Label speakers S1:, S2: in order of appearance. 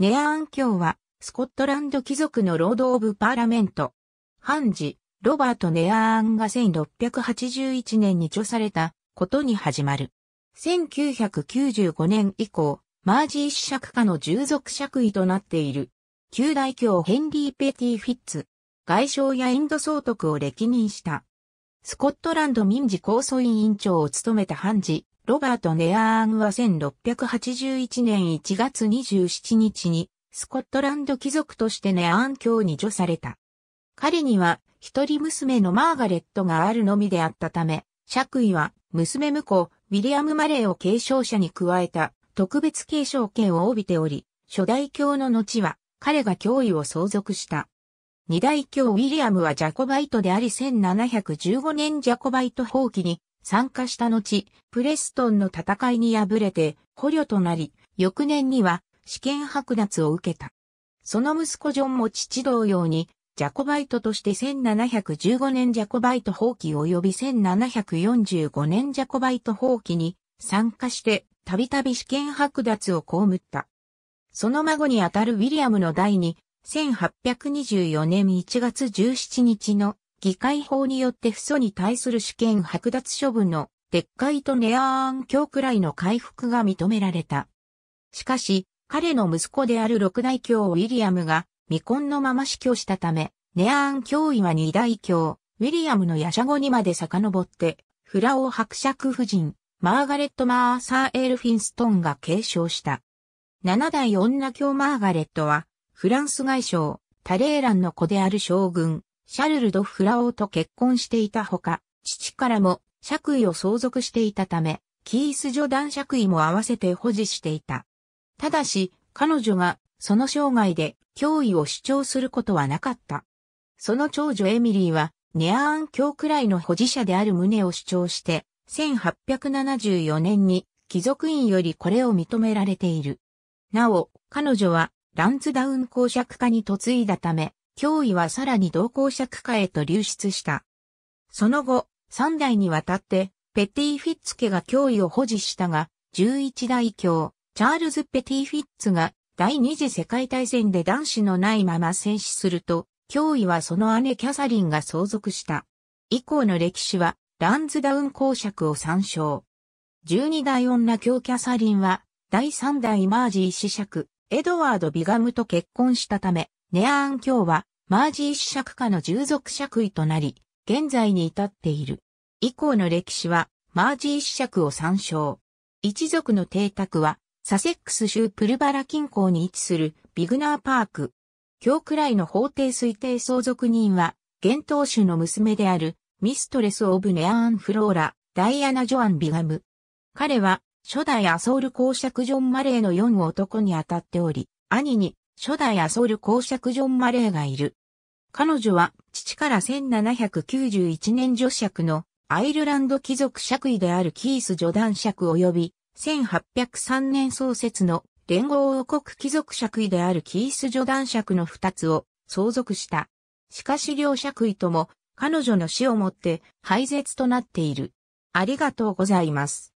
S1: ネアーン卿は、スコットランド貴族のロード・オブ・パーラメント。判事、ロバート・ネアーンが1681年に叙されたことに始まる。1995年以降、マージー子爵家の従属爵位となっている。9代卿ヘンリー・ペティ・フィッツ。外相やインド総督を歴任した。スコットランド民事控訴院長を務めた判事、ロバート・ネアーンは1681年1月27日に、スコットランド貴族としてネアーン卿に叙された。彼には、一人娘のマーガレットがあるのみであったため、爵位は、娘婿、ウィリアム・マレーを継承者に加えた、特別継承権を帯びており、初代教の後は、彼が教位を相続した。二代教ウィリアムはジャコバイトであり1715年ジャコバイト放棄に参加した後、プレストンの戦いに敗れて捕虜となり、翌年には試験剥奪を受けた。その息子ジョンも父同様に、ジャコバイトとして1715年ジャコバイト放棄及び1745年ジャコバイト放棄に参加してたびたび試験剥奪を被った。その孫にあたるウィリアムの代に、1824年1月17日の議会法によって不祖に対する試験剥奪処分の撤回とネアーン教くらいの回復が認められた。しかし、彼の息子である六代教ウィリアムが未婚のまま死去したため、ネアーン教位は二代教、ウィリアムの夜叉後にまで遡って、フラオ伯爵夫人、マーガレット・マーサー・エルフィンストンが継承した。七代女教マーガレットは、フランス外相、タレーランの子である将軍、シャルル・ド・フラオと結婚していたほか、父からも爵位を相続していたため、キース・ジョダン爵位も合わせて保持していた。ただし、彼女がその生涯で脅威を主張することはなかった。その長女エミリーは、ネアーン教くらいの保持者である旨を主張して、1874年に貴族院よりこれを認められている。なお、彼女はランズダウン公爵家に嫁いだため、脅威はさらに同公爵家へと流出した。その後、三代にわたって、ペティ・フィッツ家が脅威を保持したが、11代卿、チャールズ・ペティ・フィッツが第二次世界大戦で男子のないまま戦死すると、卿位はその姉キャサリンが相続した。以降の歴史は、ランズダウン侯爵を参照。12代女卿キャサリンは、第三代マージー子爵、エドワード・ビガムと結婚したため、ネアーン卿はマージー子爵家の従属爵位となり、現在に至っている。以降の歴史は、マージー子爵を参照。一族の邸宅は、サセックス州プルバラ近郊に位置するビグナーパーク。教くらいの法定推定相続人は、現当主の娘であるミストレス・オブ・ネアーン・フローラ、ダイアナ・ジョアン・ビガム。彼は、初代アソール公爵ジョン・マレーの四男にあたっており、兄に初代アソール公爵ジョン・マレーがいる。彼女は父から1791年女爵のアイルランド貴族爵位であるキース・ジョダン爵及び1803年創設の連合王国貴族爵位であるキース・ジョダン爵の二つを相続した。しかし両爵位とも彼女の死をもって廃絶となっている。ありがとうございます。